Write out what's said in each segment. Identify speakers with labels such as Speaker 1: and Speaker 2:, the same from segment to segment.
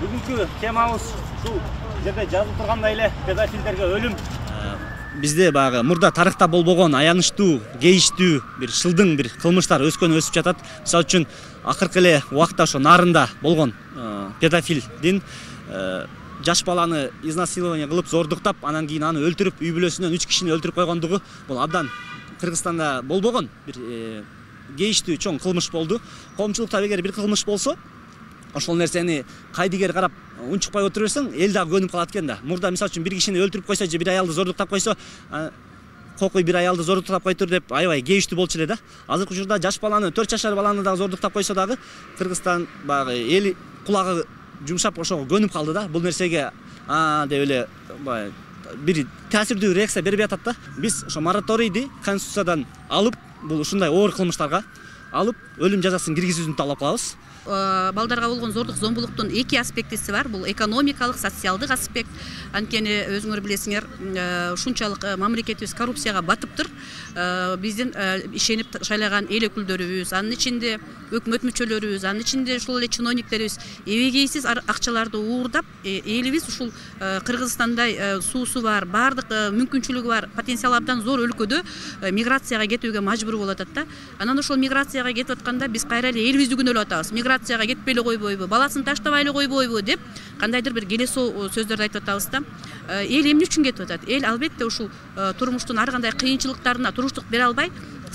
Speaker 1: бүгүнкү темабыз ушул жерде жазылып тургандай эле педофилдерге өлүм
Speaker 2: бизде баягы мурда тарыхта болбогон аянычтуу кейиштүү бир шылдың бир кылмыштар өскөн өсүп жатат. Мисалы үчүн акыркы эле убакта ошо нарында болгон э, педофилдин э, жаш баланы изнасилование кылып зордуктап анан кийин аны өлтүрүп үй бүлөсүнөн үч кишини өлтүрүп койгондугу бул абдан кыргызстанда болбогон бир кейиштүү чоң кылмыш болду. Коомчулукта эгер бир кылмыш болсо ошол нерсени кайдыгер карап унчукпай отура берсең эл дагы көнүп калат экен да. Мурда мисалы үчүн бир кишини өлтүрүп койсо же бир аялды зордуктап койсо кокуй бир аялды зордуктап койтур деп аябай кейиштүү болчу эле да. Азыркы учурда жаш баланы төрт жашар баланы дагы зордуктап койсо дагы кыргызстан баягы эл кулагы жумшап ошого көнүп калды да. Бул нерсеге деп эле баягы бир таасирдүү реакция бербей атат да биз ошо мораторийди конституциядан алып бул ушундай оор кылмыштарга алып өлүм жазасын киргизүүнү талап кылабыз.
Speaker 3: Э, балдарга болгон зордук зомбулуктун эки аспектиси бар. Бул экономикалык социалдык аспект. Анткени өзүңөр билесиңер э, ушунчалык э, мамлекетибиз коррупцияга батыптыр. Биздин ишенип шайлаган эл өкүлдөрүбүз анын ичинде өкмөт мүчөлөрүбүз анын ичинде ушул эле чиновниктерибиз эбегейсиз акчаларды уурдап элибиз ушул кыргызстандай суусу бар баардык мүмкүнчүлүгү бар потенциалы абдан зор өлкөдө миграцияга кетүүгө мажбур болуп атат да. Анан ошол миграцияга кетип атканда биз кайра эле элибизди күнөөлөп атабыз миграцияга кетпей эле койбойбу баласын таштабай эле койбойбу деп кандайдыр бир келесоо сөздөрдү айтып атабыз да. Эл эмне үчүн кетип атат эл албетте ушул турмуштун ар кандай кыйынчылыктарына туруштук бере албай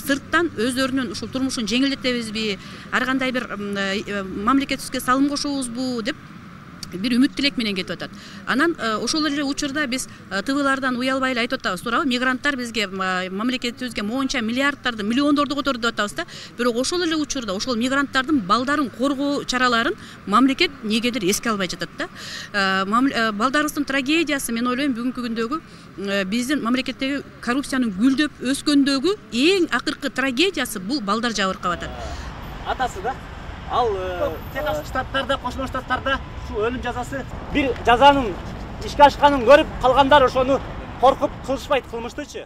Speaker 3: сырттан өздөрүнүн ушул турмушун жеңилдетебизби ар кандай бир мамлекетибизге салым кошобузбу деп бир үмүт тилек менен кетип атат анан ошол эле учурда биз твлардан уялбай эле айтып атабыз туурабы мигранттар бизге мамлекетибизге моунча миллиарддарды миллиондорду которду деп атабыз да бирок ошол эле учурда ошол мигранттардын балдарын коргоо чараларын мамлекет эмнегедир эске албай жатат да балдарыбыздын трагедиясы мен ойлойм бүгүнкү күндөгү биздин мамлекеттеги коррупциянын гүлдөп өскөндөгү эң акыркы трагедиясы бул балдар жабыркап атат
Speaker 1: атасы да ал техас штаттарда кошмо штаттарда ушул өлүм жазасы бир жазанын ишке ашканын көрүп калгандар ошону коркуп кылышпайт кылмыштычы